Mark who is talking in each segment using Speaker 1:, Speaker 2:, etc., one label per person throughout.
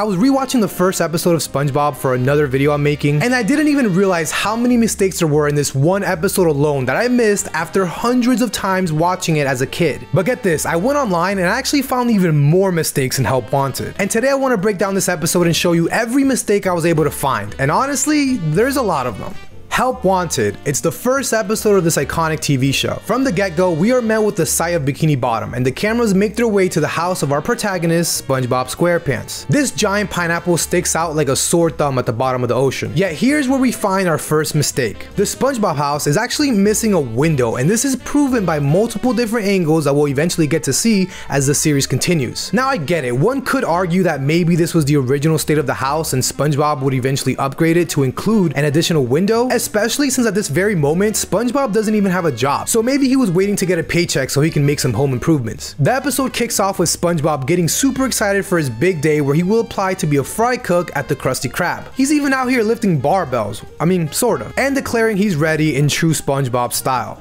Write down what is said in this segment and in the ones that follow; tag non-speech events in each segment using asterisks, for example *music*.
Speaker 1: I was rewatching the first episode of SpongeBob for another video I'm making, and I didn't even realize how many mistakes there were in this one episode alone that I missed after hundreds of times watching it as a kid. But get this, I went online and I actually found even more mistakes in Help Wanted. And today I want to break down this episode and show you every mistake I was able to find. And honestly, there's a lot of them. Help Wanted. It's the first episode of this iconic TV show. From the get-go, we are met with the sight of Bikini Bottom, and the cameras make their way to the house of our protagonist, SpongeBob SquarePants. This giant pineapple sticks out like a sore thumb at the bottom of the ocean. Yet here's where we find our first mistake. The SpongeBob house is actually missing a window, and this is proven by multiple different angles that we'll eventually get to see as the series continues. Now I get it, one could argue that maybe this was the original state of the house and SpongeBob would eventually upgrade it to include an additional window, especially since at this very moment, SpongeBob doesn't even have a job. So maybe he was waiting to get a paycheck so he can make some home improvements. The episode kicks off with SpongeBob getting super excited for his big day where he will apply to be a fry cook at the Krusty Krab. He's even out here lifting barbells, I mean, sorta, and declaring he's ready in true SpongeBob style.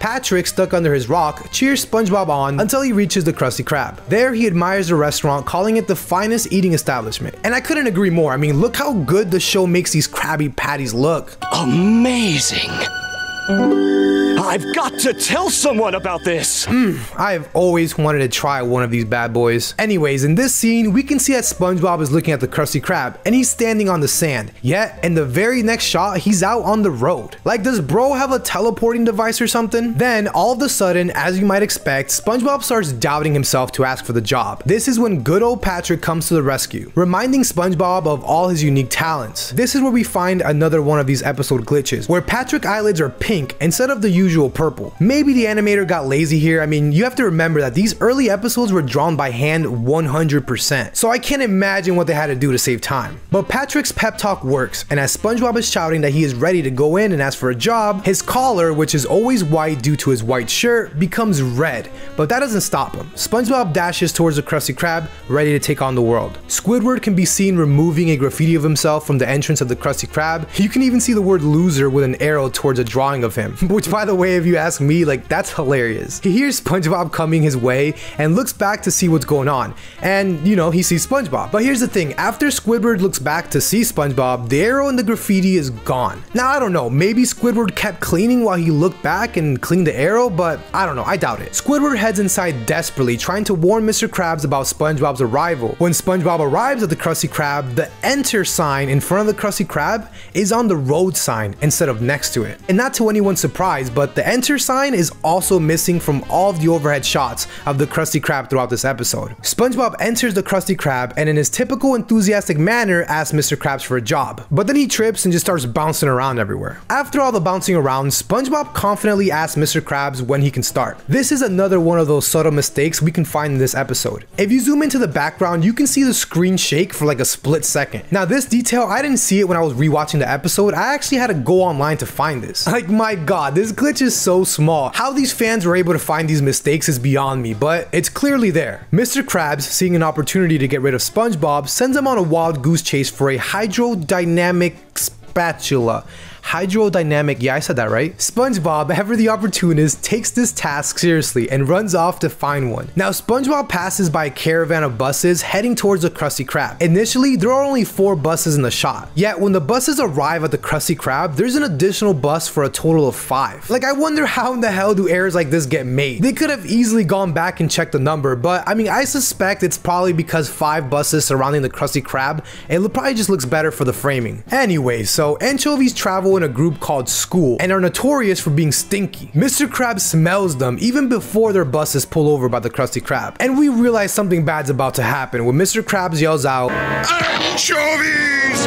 Speaker 1: Patrick, stuck under his rock, cheers SpongeBob on until he reaches the Krusty Krab. There, he admires the restaurant, calling it the finest eating establishment. And I couldn't agree more. I mean, look how good the show makes these Krabby Patties look.
Speaker 2: Amazing. I've got to tell someone about this!
Speaker 1: Mm, I've always wanted to try one of these bad boys. Anyways, in this scene, we can see that SpongeBob is looking at the Krusty Krab, and he's standing on the sand. Yet, in the very next shot, he's out on the road. Like, does bro have a teleporting device or something? Then, all of a sudden, as you might expect, SpongeBob starts doubting himself to ask for the job. This is when good old Patrick comes to the rescue, reminding SpongeBob of all his unique talents. This is where we find another one of these episode glitches, where Patrick eyelids are pink instead of the usual purple. Maybe the animator got lazy here. I mean, you have to remember that these early episodes were drawn by hand 100%. So I can't imagine what they had to do to save time. But Patrick's pep talk works, and as SpongeBob is shouting that he is ready to go in and ask for a job, his collar, which is always white due to his white shirt, becomes red. But that doesn't stop him. SpongeBob dashes towards the Krusty Krab, ready to take on the world. Squidward can be seen removing a graffiti of himself from the entrance of the Krusty Krab. You can even see the word loser with an arrow towards a drawing of him, *laughs* which by the way, if you ask me, like that's hilarious. He hears SpongeBob coming his way and looks back to see what's going on. And you know, he sees SpongeBob. But here's the thing, after Squidward looks back to see SpongeBob, the arrow in the graffiti is gone. Now I don't know, maybe Squidward kept cleaning while he looked back and cleaned the arrow, but I don't know, I doubt it. Squidward heads inside desperately, trying to warn Mr. Krabs about SpongeBob's arrival. When SpongeBob arrives at the Krusty Krab, the enter sign in front of the Krusty Krab is on the road sign instead of next to it. And not to anyone's surprise, but the enter sign is also missing from all of the overhead shots of the Krusty Krab throughout this episode. SpongeBob enters the Krusty Krab and in his typical enthusiastic manner asks Mr. Krabs for a job, but then he trips and just starts bouncing around everywhere. After all the bouncing around, SpongeBob confidently asks Mr. Krabs when he can start. This is another one of those subtle mistakes we can find in this episode. If you zoom into the background, you can see the screen shake for like a split second. Now this detail, I didn't see it when I was rewatching the episode, I actually had to go online to find this. *laughs* Like my god, this glitch is so small. How these fans were able to find these mistakes is beyond me, but it's clearly there. Mr. Krabs, seeing an opportunity to get rid of SpongeBob, sends him on a wild goose chase for a hydrodynamic spatula. Hydrodynamic, yeah, I said that right. SpongeBob, ever the opportunist, takes this task seriously and runs off to find one. Now, SpongeBob passes by a caravan of buses heading towards the Krusty Krab. Initially, there are only four buses in the shot. Yet, when the buses arrive at the Krusty Krab, there's an additional bus for a total of five. Like, I wonder how in the hell do errors like this get made? They could have easily gone back and checked the number, but I mean, I suspect it's probably because five buses surrounding the Krusty Krab, it probably just looks better for the framing. Anyway, so anchovies travel in a group called School and are notorious for being stinky. Mr. Krab smells them even before their buses pull over by the Krusty Krab. And we realize something bad's about to happen when Mr. Krabs yells out,
Speaker 2: Anchovies!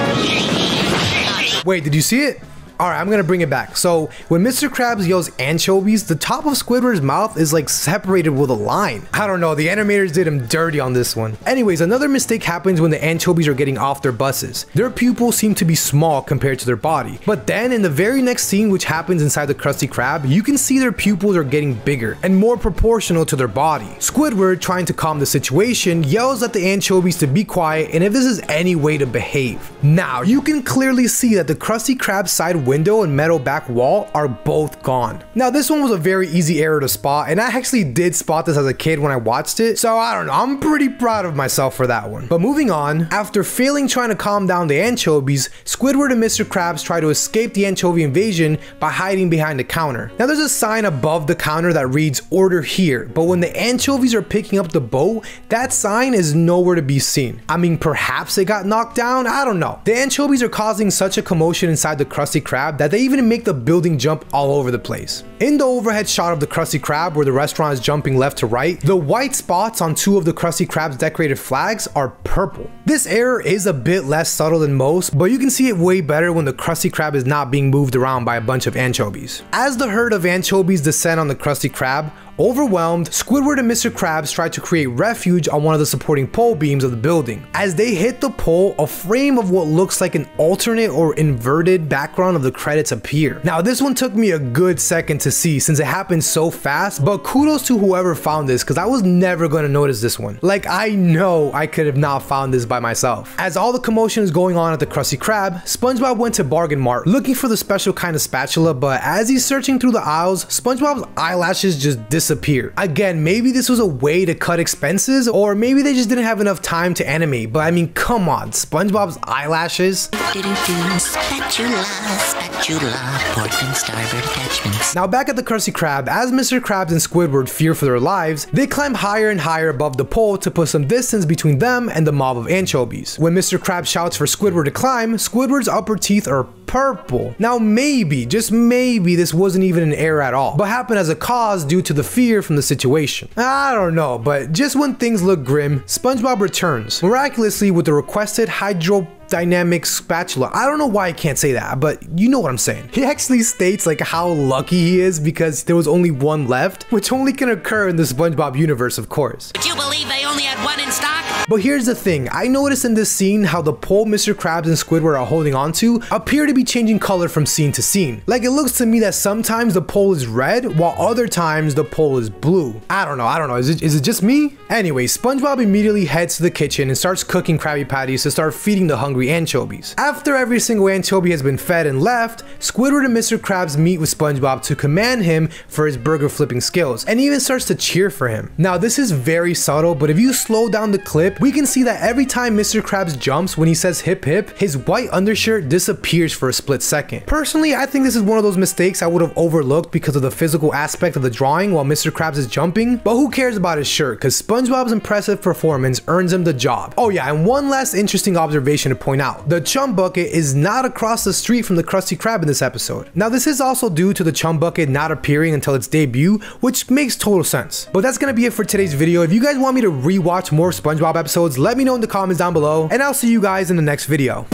Speaker 1: Wait, did you see it? Alright, I'm gonna bring it back. So, when Mr. Krabs yells anchovies, the top of Squidward's mouth is like separated with a line. I don't know, the animators did him dirty on this one. Anyways, another mistake happens when the anchovies are getting off their buses. Their pupils seem to be small compared to their body. But then, in the very next scene which happens inside the Krusty Krab, you can see their pupils are getting bigger and more proportional to their body. Squidward, trying to calm the situation, yells at the anchovies to be quiet and if this is any way to behave. Now, you can clearly see that the Krusty Krab side window and metal back wall are both gone. Now this one was a very easy error to spot and I actually did spot this as a kid when I watched it, so I don't know, I'm pretty proud of myself for that one. But moving on, after failing trying to calm down the anchovies, Squidward and Mr. Krabs try to escape the anchovy invasion by hiding behind the counter. Now there's a sign above the counter that reads order here, but when the anchovies are picking up the boat, that sign is nowhere to be seen. I mean, perhaps they got knocked down, I don't know. The anchovies are causing such a commotion inside the Krusty Krab that they even make the building jump all over the place. In the overhead shot of the Krusty Krab where the restaurant is jumping left to right, the white spots on two of the Krusty Krab's decorated flags are purple. This error is a bit less subtle than most, but you can see it way better when the Krusty Krab is not being moved around by a bunch of anchovies. As the herd of anchovies descend on the Krusty Krab, Overwhelmed, Squidward and Mr. Krabs try to create refuge on one of the supporting pole beams of the building. As they hit the pole, a frame of what looks like an alternate or inverted background of the credits appear. Now this one took me a good second to see since it happened so fast, but kudos to whoever found this because I was never going to notice this one. Like I know I could have not found this by myself. As all the commotion is going on at the Krusty Krab, SpongeBob went to Barg'N-Mart looking for the special kind of spatula, but as he's searching through the aisles, SpongeBob's eyelashes just disappear disappear. Again, maybe this was a way to cut expenses, or maybe they just didn't have enough time to animate, but I mean, come on, SpongeBob's eyelashes.
Speaker 3: Spatula, spatula, port and.
Speaker 1: Now back at the Krusty Krab, as Mr. Krabs and Squidward fear for their lives, they climb higher and higher above the pole to put some distance between them and the mob of anchovies. When Mr. Krabs shouts for Squidward to climb, Squidward's upper teeth are purple. Now maybe, just maybe this wasn't even an error at all, but happened as a cause due to the fear from the situation. I don't know, but just when things look grim, SpongeBob returns, miraculously with the requested hydro dynamic spatula. I don't know why I can't say that, but you know what I'm saying. He actually states like how lucky he is because there was only one left, which only can occur in the SpongeBob universe, of course.
Speaker 3: Would you believe they only had one in stock?
Speaker 1: But here's the thing, I noticed in this scene how the pole Mr. Krabs and Squidward are holding onto appear to be changing color from scene to scene. Like it looks to me that sometimes the pole is red while other times the pole is blue. I don't know, I don't know, is it, is it just me? Anyway, SpongeBob immediately heads to the kitchen and starts cooking Krabby Patties to start feeding the hungry anchovies. After every single anchovy has been fed and left, Squidward and Mr. Krabs meet with SpongeBob to commend him for his burger flipping skills and even starts to cheer for him. Now this is very subtle, but if you slow down the clip, we can see that every time Mr. Krabs jumps when he says hip hip, his white undershirt disappears for a split second. Personally, I think this is one of those mistakes I would have overlooked because of the physical aspect of the drawing while Mr. Krabs is jumping, but who cares about his shirt because SpongeBob's impressive performance earns him the job. Oh yeah, and one last interesting observation to point out. The chum bucket is not across the street from the Krusty Krab in this episode. Now this is also due to the chum bucket not appearing until its debut, which makes total sense. But that's gonna be it for today's video. If you guys want me to rewatch more SpongeBob episodes, let me know in the comments down below, and I'll see you guys in the next video.